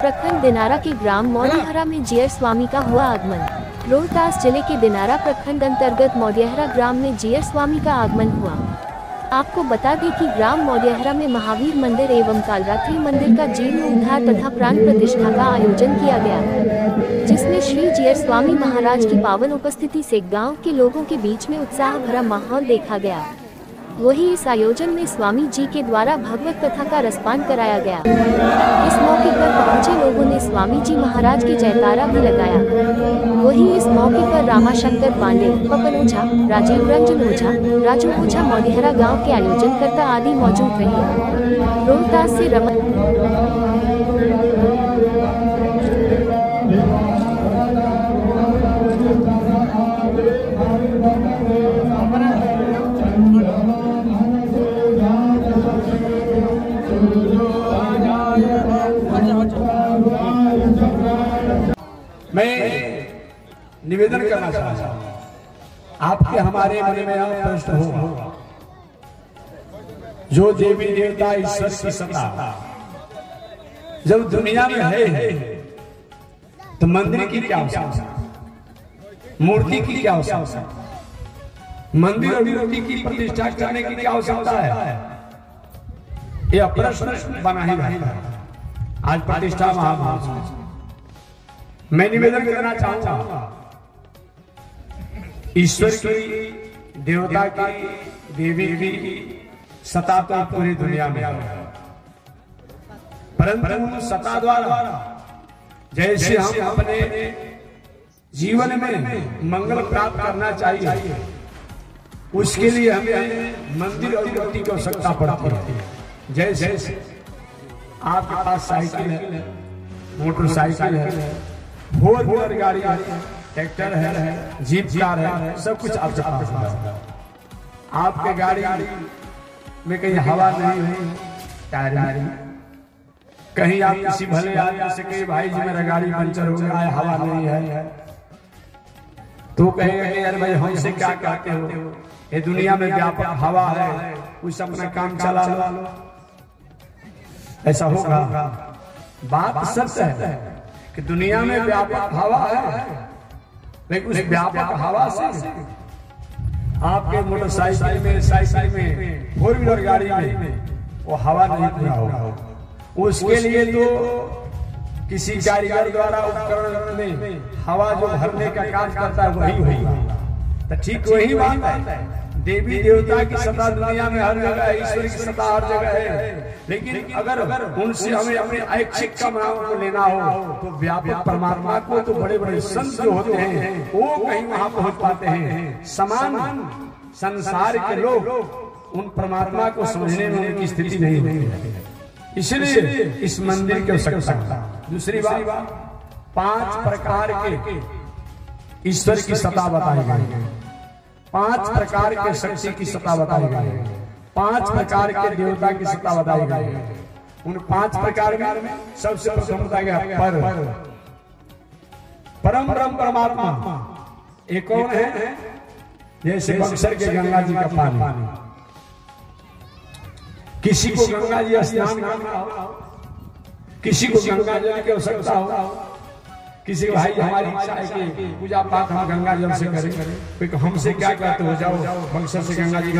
प्रखंड दिनारा के ग्राम मौलिहरा में जियर स्वामी का हुआ आगमन। रोहतास ज़िले के दिनारा प्रखंड अंतर्गत मौलिहरा ग्राम में जियर स्वामी का आगमन हुआ। आपको बता दें कि ग्राम मौलिहरा में महावीर मंदिर एवं कालरात्रि मंदिर का जीर्णोद्धार तथा प्राण प्रतिष्ठा का आयोजन किया गया। जिसमें श्री जियर स्वामी महाराज की पावन उपस्थिति से गाँव के लोगों के बीच में उत्साह भरा माहौल देखा गया। वही इस आयोजन में स्वामी जी के द्वारा भगवत कथा का रसपान कराया गया। इस स्वामी जी महाराज की जयकारा भी लगाया। वही इस मौके पर रामाशंकर पांडे पपन ओझा राजीव रंजन ओझा राजू ओझा मौलिहरा गाँव के आयोजनकर्ता आदि मौजूद रहे। रोहतास से रमन मैं निवेदन करना चाहता हूँ। आपके हमारे मन में यह प्रश्न होगा, जो देवी देवता ईश्वर की सत्ता, जब दुनिया में है तो मंदिर की क्या आवश्यकता मूर्ति की क्या आवश्यकता मंदिर और मूर्ति की प्रतिष्ठा करने की क्या आवश्यकता है? यह प्रश्न बना ही है। आज प्रतिष्ठा महाभारत मैं निवेदन करना चाहूँगा। ईश्वर की देवता की, देवी की सता तो पूरी दुनिया में परंतु सता द्वारा, जैसे हम अपने जीवन में मंगल प्राप्त करना चाहिए, उसके लिए हमें मंदिर और की आवश्यकता पड़ती है। जैसे आपके पास साइकिल है, मोटरसाइकिल है फोर व्हीलर गाड़ी है ट्रैक्टर है जीप कार है सब कुछ है आपके गाड़ी में कहीं हवा नहीं है टायर कहीं आप किसी भले आदमी से कहीं भाई जी मेरा गाड़ी पंचर हो गया है हवा नहीं है। तो कहेगा कि यार भाई हमसे क्या कहते हो? ये दुनिया में व्यापक हवा है कुछ अपना काम चला लो। ऐसा होगा। बात सत्य है। कि दुनिया में व्यापक हवा है, लेकिन उस व्यापक हवा से आपके मोटरसाइकिल में, साइकिल में फोर व्हीलर गाड़ी में वो हवा नहीं पूरा होगा। उसके लिए तो किसी कारीगर द्वारा उपकरण में हवा जो भरने का काम करता है, वही होगा। तो ठीक वही बात है। देवी देवता की सत्ता दुनिया में हर जगह है ईश्वर की सत्ता हर जगह है। लेकिन अगर उनसे हमें अपने ऐच्छिक कामनाओं को लेना हो तो व्यापक परमात्मा को तो बड़े बड़े संत जो होते हैं। वो कहीं वहाँ पहुँच पाते हैं। समान संसार के लोग उन परमात्मा को समझने में उनकी स्थिति नहीं होती है। इसलिए इस मंदिर की आवश्यकता दूसरी बात पाँच प्रकार के ईश्वर की सत्ता बताई गई है। पाँच प्रकार के शक्ति की सत्ता बताई गई है। पाँच प्रकार के देवता की सत्ता बताई गई है। उन पाँच प्रकार में सबसे प्रथम बताया गया पर। परम परम परमात्मा। एक कौन है? जैसे बक्सर के गंगा जी का पानी। किसी को गंगा जी स्नान करना हो। किसी को गंगा जल की आवश्यकता हो। किसी भाई, हमारी इच्छा है कि पूजा पाठ हम गंगा जल से करें। हमसे क्या कहते हो जाओ। बक्सर से गंगा जी